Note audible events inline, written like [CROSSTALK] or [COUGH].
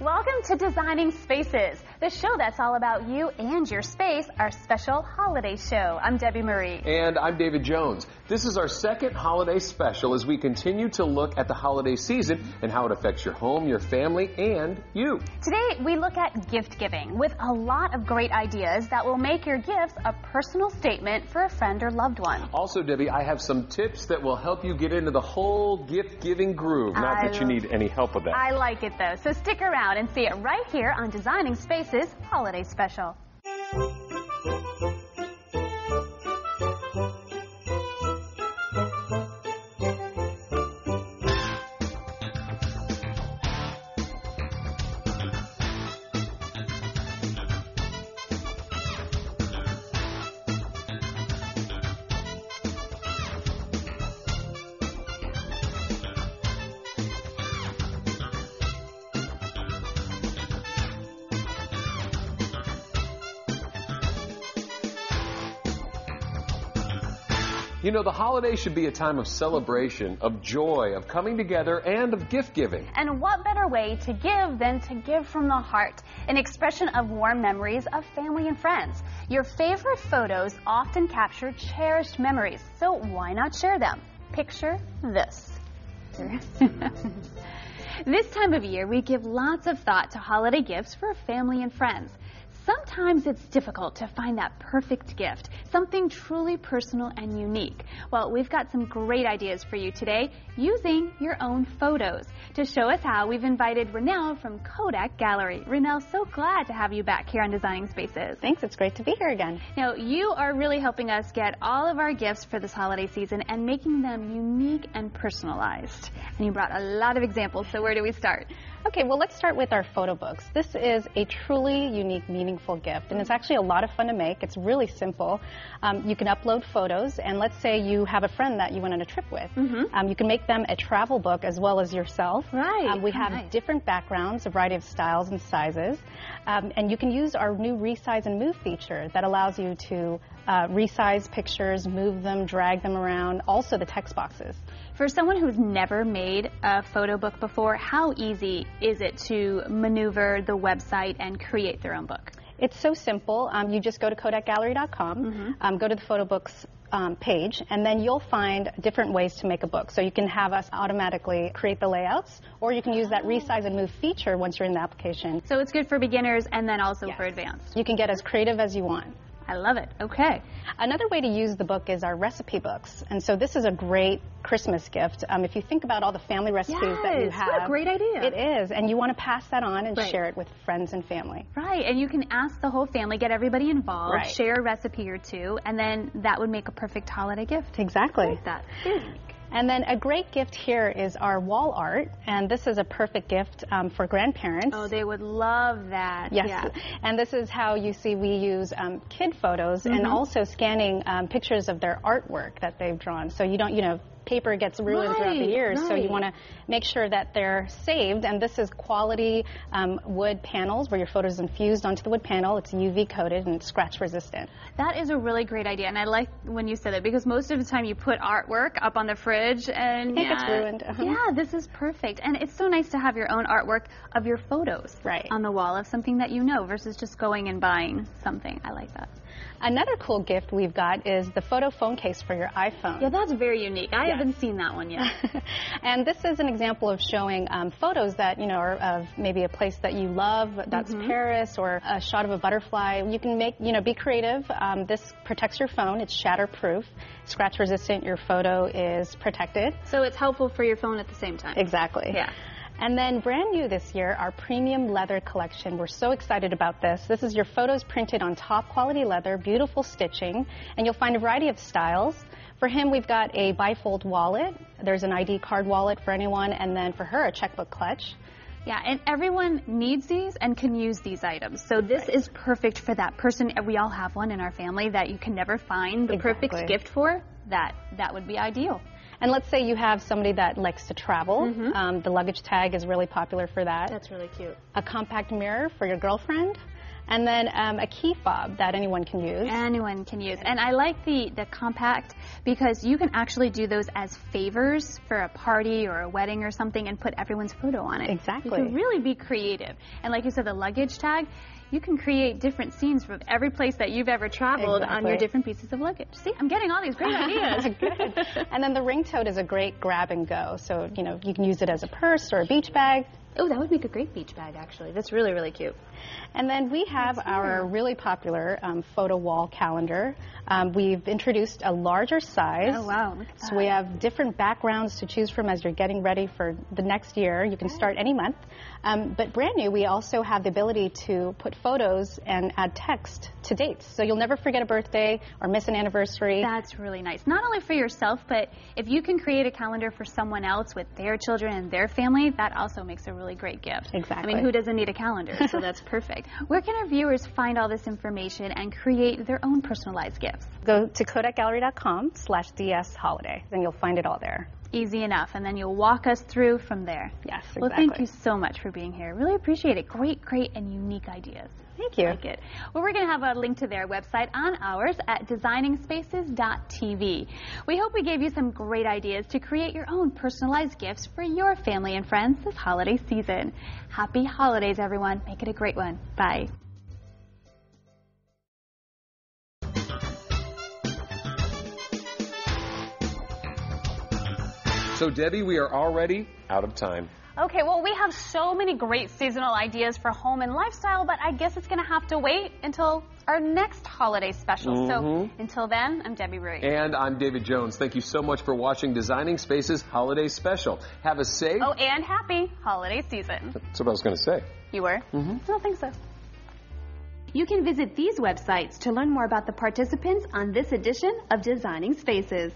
Welcome to Designing Spaces, the show that's all about you and your space, our special holiday show. I'm Debi Marie. And I'm David Jones. This is our second holiday special as we continue to look at the holiday season and how it affects your home, your family, and you. Today, we look at gift giving with a lot of great ideas that will make your gifts a personal statement for a friend or loved one. Also, Debi, I have some tips that will help you get into the whole gift giving groove. Not I that you need any help with that. I like it though, so stick around and see it right here on Designing Spaces Holiday Special. You know, the holiday should be a time of celebration, of joy, of coming together, and of gift giving. And what better way to give than to give from the heart, an expression of warm memories of family and friends. Your favorite photos often capture cherished memories, so why not share them? Picture this. [LAUGHS] this time of year, we give lots of thought to holiday gifts for family and friends. Sometimes it's difficult to find that perfect gift, something truly personal and unique. Well, we've got some great ideas for you today using your own photos. To show us how, we've invited Rahnel from Kodak Gallery. Rahnel, so glad to have you back here on Designing Spaces. Thanks, it's great to be here again. Now, you are really helping us get all of our gifts for this holiday season and making them unique and personalized. And you brought a lot of examples, so where do we start? Okay, well, let's start with our photo books. This is a truly unique, meaningful gift, and it's actually a lot of fun to make. It's really simple. Um, you can upload photos, and let's say you have a friend that you went on a trip with. Mm-hmm. Um, you can make them a travel book as well as yourself. Right. Um, we Oh, have nice. different backgrounds, a variety of styles and sizes, um, and you can use our new resize and move feature that allows you to uh, resize pictures, move them, drag them around. Also, the text boxes. For someone who's never made a photo book before, how easy is it to maneuver the website and create their own book? It's so simple. Um, you just go to kodakgallery.com, Mm-hmm. um, go to the photo books um, page, and then you'll find different ways to make a book. So you can have us automatically create the layouts, or you can use Oh. that resize and move feature once you're in the application. So it's good for beginners and then also Yes. for advanced. You can get as creative as you want. I love it. Okay. Another way to use the book is our recipe books. And so this is a great Christmas gift. Um, if you think about all the family recipes that you Yes, have. what a great idea. It is. And you want to pass that on and Right. share it with friends and family. Right, and you can ask the whole family, get everybody involved, Right. share a recipe or two, and then that would make a perfect holiday gift. Exactly. like That. And then a great gift here is our wall art, and this is a perfect gift um, for grandparents. Oh, they would love that. Yes, Yeah. and this is how you see we use um, kid photos and Mm-hmm. also scanning um, pictures of their artwork that they've drawn. So you don't, you know, paper gets ruined throughout the Right, years, so you want to make sure that they're saved. And this is quality um, wood panels where your photo is infused onto the wood panel. It's UV coated and scratch resistant. That is a really great idea, and I like when you said that because most of the time you put artwork up on the fridge and It gets yeah, ruined, uh-huh. Yeah, this is perfect, and it's so nice to have your own artwork of your photos Right. on the wall of something that you know versus just going and buying something. I like that. Another cool gift we've got is the photo phone case for your iPhone. Yeah, that's very unique. I Yes. haven't seen that one yet. [LAUGHS] and this is an example of showing um, photos that you know are of maybe a place that you love. That's Paris, or a shot of a butterfly. You can make you know be creative. Um, this protects your phone. It's shatterproof, scratch resistant. Your photo is protected. so it's helpful for your phone at the same time. Exactly. Yeah. And then brand new this year, our premium leather collection. We're so excited about this. This is your photos printed on top quality leather, beautiful stitching, and you'll find a variety of styles. For him, we've got a bifold wallet. There's an ID card wallet for anyone, and then for her, a checkbook clutch. Yeah, and everyone needs these and can use these items. So this is perfect for that person. We all have one in our family that you can never find the perfect gift for. That that would be ideal. And let's say you have somebody that likes to travel. Um, the luggage tag is really popular for that. That's really cute. a compact mirror for your girlfriend. And then um, a key fob that anyone can use. Anyone can use. And I like the, the compact because you can actually do those as favors for a party or a wedding or something and put everyone's photo on it. Exactly. You can really be creative. And like you said, the luggage tag, you can create different scenes from every place that you've ever traveled on your different pieces of luggage. See, I'm getting all these great ideas. [LAUGHS] Good. And then the ring tote is a great grab and go. So, you know, you can use it as a purse or a beach bag. Oh, that would make a great beach bag, actually. That's really, really cute. And then we have our really popular um, photo wall calendar. Um, we've introduced a larger size. Oh, wow. So we have different backgrounds to choose from as you're getting ready for the next year. You can start any month. Um, but brand new, we also have the ability to put photos and add text to dates. So you'll never forget a birthday or miss an anniversary. That's really nice. Not only for yourself, but if you can create a calendar for someone else with their children and their family, that also makes a really great gift. Exactly. I mean, who doesn't need a calendar? So [LAUGHS] that's perfect. Where can our viewers find all this information and create their own personalized gifts? Go to kodakgallery.com slash DS holiday, and you'll find it all there. Easy enough, and then you'll walk us through from there. Yes, exactly. Well, thank you so much for being here. Really appreciate it. Great, great, and unique ideas. Thank you. Like it. Well, we're going to have a link to their website on ours at designingspaces.tv. We hope we gave you some great ideas to create your own personalized gifts for your family and friends this holiday season. Happy holidays, everyone. Make it a great one. Bye. So, Debi, we are already out of time. Okay, well, we have so many great seasonal ideas for home and lifestyle, but I guess it's going to have to wait until our next holiday special. So until then, I'm Debi Marie. And I'm David Jones. Thank you so much for watching Designing Spaces Holiday Special. Have a safe. Oh, and happy holiday season. That's what I was going to say. You were? Mm-hmm. I don't think so. You can visit these websites to learn more about the participants on this edition of Designing Spaces.